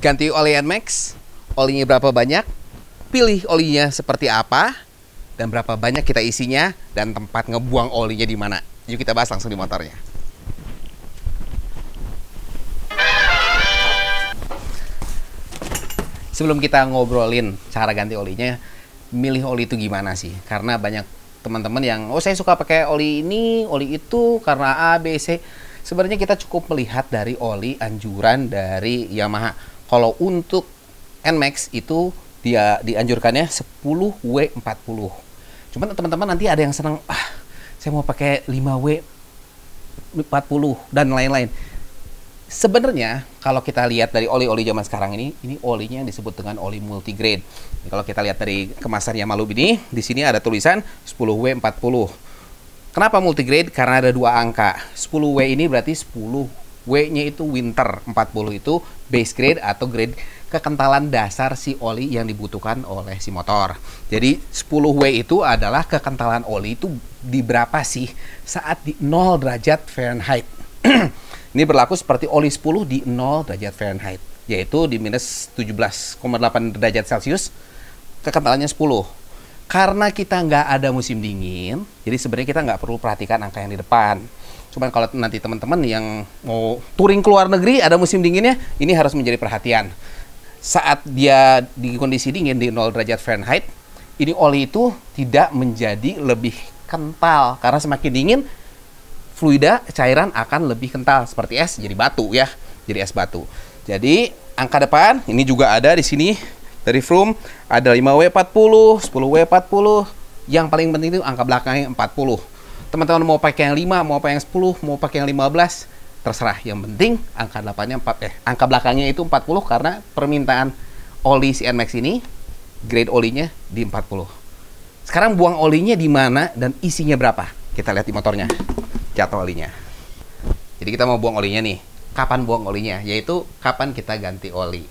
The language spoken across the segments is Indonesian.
Ganti oli NMAX, olinya berapa banyak, pilih olinya seperti apa, dan berapa banyak kita isinya, dan tempat ngebuang olinya di mana. Yuk kita bahas langsung di motornya. Sebelum kita ngobrolin cara ganti olinya, milih oli itu gimana sih? Karena banyak teman-teman yang, oh saya suka pakai oli ini, oli itu, karena A, B, C. Sebenarnya kita cukup melihat dari oli anjuran dari Yamaha. Kalau untuk NMAX itu dia dianjurkannya 10W40. Cuman teman-teman nanti ada yang senang, ah saya mau pakai 5W40 dan lain-lain sebenarnya kalau kita lihat dari oli-oli zaman sekarang ini, ini olinya disebut dengan oli multigrade. Kalau kita lihat dari kemasan yang malu ini, di sini ada tulisan 10W40. Kenapa multigrade? Karena ada dua angka. 10W ini berarti 10 W-nya itu winter, 40 itu base grade atau grade kekentalan dasar si oli yang dibutuhkan oleh si motor. Jadi 10W itu adalah kekentalan oli itu di berapa sih saat di 0 derajat Fahrenheit. Ini berlaku seperti oli 10 di 0 derajat Fahrenheit, yaitu di minus 17,8 derajat Celcius, kekentalannya 10. Karena kita nggak ada musim dingin, jadi sebenarnya kita nggak perlu perhatikan angka yang di depan. Cuman kalau nanti teman-teman yang mau touring ke luar negeri ada musim dinginnya, ini harus menjadi perhatian. Saat dia di kondisi dingin di 0 derajat Fahrenheit, ini oli itu tidak menjadi lebih kental. Karena semakin dingin fluida cairan akan lebih kental. Seperti es jadi batu ya. Jadi es batu. Jadi angka depan ini juga ada di sini dari Froome ada 5W40 10W40 yang paling penting itu angka belakangnya 40 teman-teman mau pakai yang 5 mau pakai yang 10 mau pakai yang 15 terserah yang penting angka depannya 4 eh angka belakangnya itu 40 karena permintaan oli CNMAX ini grade olinya di 40 sekarang buang olinya di mana dan isinya berapa kita lihat di motornya jatuh olinya. Jadi kita mau buang olinya nih. Kapan buang olinya? Yaitu kapan kita ganti oli.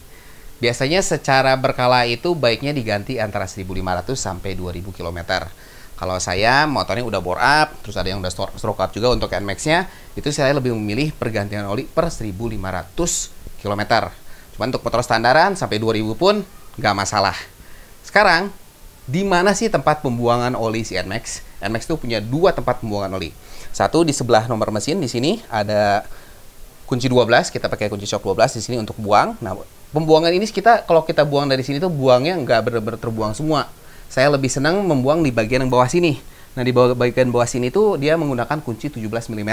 Biasanya secara berkala itu baiknya diganti antara 1500 sampai 2000 km. Kalau saya motornya udah bore up, terus ada yang udah stroke up juga untuk NMAX-nya, itu saya lebih memilih pergantian oli per 1500 km. Cuma untuk motor standaran sampai 2000 pun nggak masalah. Sekarang, di mana sih tempat pembuangan oli si NMAX? NMAX itu punya dua tempat pembuangan oli. Satu di sebelah nomor mesin di sini ada kunci 12, kita pakai kunci shock 12 di sini untuk buang. Nah, pembuangan ini kita kalau kita buang dari sini tuh buangnya nggak benar-benar terbuang semua. Saya lebih senang membuang di bagian yang bawah sini. Nah, di bawah bagian bawah sini tuh dia menggunakan kunci 17 mm.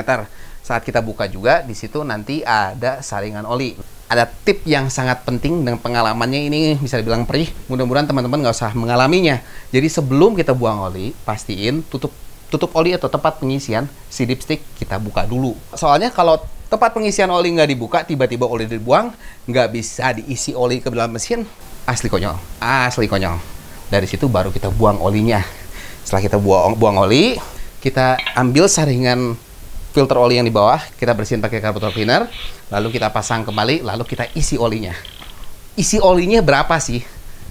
Saat kita buka juga di situ nanti ada saringan oli. Ada tip yang sangat penting dan pengalamannya ini bisa dibilang perih. Mudah-mudahan teman-teman nggak usah mengalaminya. Jadi sebelum kita buang oli, pastiin tutup tutup oli atau tempat pengisian si dipstick kita buka dulu. Soalnya kalau tempat pengisian oli nggak dibuka, tiba-tiba oli dibuang, nggak bisa diisi oli ke dalam mesin, asli konyol, asli konyol. Dari situ baru kita buang olinya. Setelah kita buang, buang oli, kita ambil saringan filter oli yang di bawah, kita bersihin pakai carburetor cleaner, lalu kita pasang kembali, lalu kita isi olinya. Isi olinya berapa sih?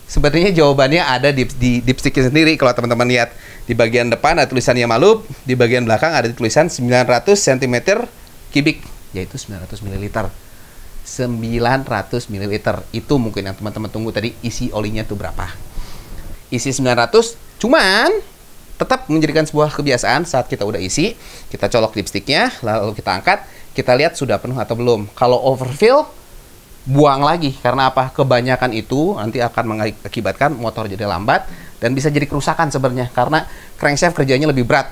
Sebenarnya jawabannya ada di, di sendiri. Kalau teman-teman lihat di bagian depan ada tulisan Yamalup, di bagian belakang ada tulisan 900 cm kubik, yaitu 900 ml. 900 ml itu mungkin yang teman-teman tunggu tadi isi olinya tuh berapa? Isi 900, cuman tetap menjadikan sebuah kebiasaan saat kita udah isi, kita colok lipstiknya, lalu kita angkat, kita lihat sudah penuh atau belum. Kalau overfill, buang lagi. Karena apa? Kebanyakan itu nanti akan mengakibatkan motor jadi lambat dan bisa jadi kerusakan sebenarnya. Karena crankshaft kerjanya lebih berat.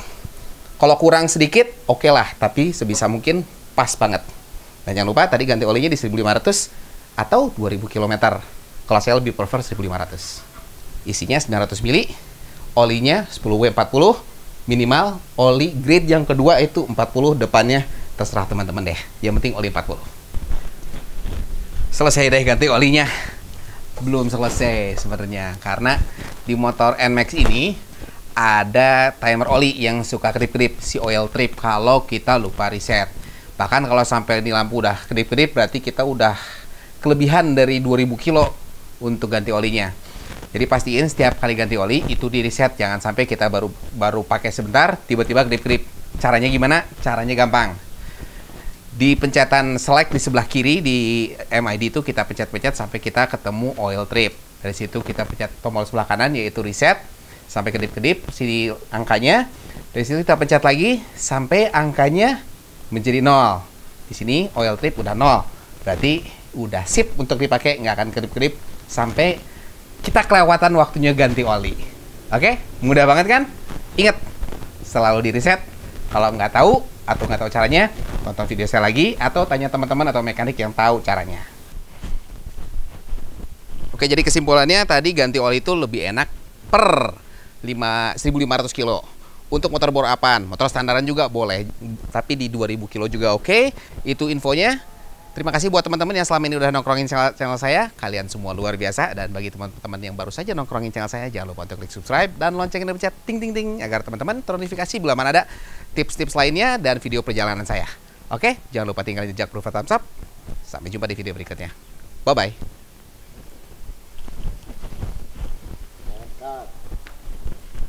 Kalau kurang sedikit oke okay lah. Tapi sebisa mungkin pas banget. Dan jangan lupa tadi ganti olinya di 1500 atau 2000 km kalau saya lebih prefer 1500 isinya 900 mili olinya 10W40 minimal oli grade yang kedua itu 40 depannya terserah teman-teman deh. Yang penting oli 40 selesai deh ganti olinya. Belum selesai sebenarnya karena di motor NMAX ini ada timer oli yang suka kedip-kedip si oil trip kalau kita lupa reset. Bahkan kalau sampai di lampu udah kedip-kedip berarti kita udah kelebihan dari 2000 kilo untuk ganti olinya jadi pastiin setiap kali ganti oli itu di reset jangan sampai kita baru baru pakai sebentar tiba-tiba kedip-kedip caranya gimana caranya gampang di pencetan select di sebelah kiri di MID itu kita pencet-pencet sampai kita ketemu oil trip. Dari situ kita pencet tombol sebelah kanan yaitu reset sampai kedip-kedip si angkanya. Dari situ kita pencet lagi sampai angkanya menjadi nol. Di sini oil trip udah nol. Berarti udah sip untuk dipakai, nggak akan kedip-kedip sampai kita kelewatan waktunya ganti oli. Oke, mudah banget kan? Ingat, selalu di reset. Kalau nggak tahu atau nggak tahu caranya, tonton video saya lagi atau tanya teman-teman atau mekanik yang tahu caranya. Oke, jadi kesimpulannya tadi ganti oli itu lebih enak per 5, 1500 kilo. Untuk motor bor apaan? Motor standaran juga boleh, tapi di 2000 kilo juga oke. Itu infonya. Terima kasih buat teman-teman yang selama ini udah nongkrongin channel, saya. Kalian semua luar biasa. Dan bagi teman-teman yang baru saja nongkrongin channel saya, jangan lupa untuk klik subscribe dan loncengin pencet ting ting ting agar teman-teman ternotifikasi bila mana ada tips-tips lainnya dan video perjalanan saya. Oke, jangan lupa tinggalin jejak berupa thumbs up. Sampai jumpa di video berikutnya. Bye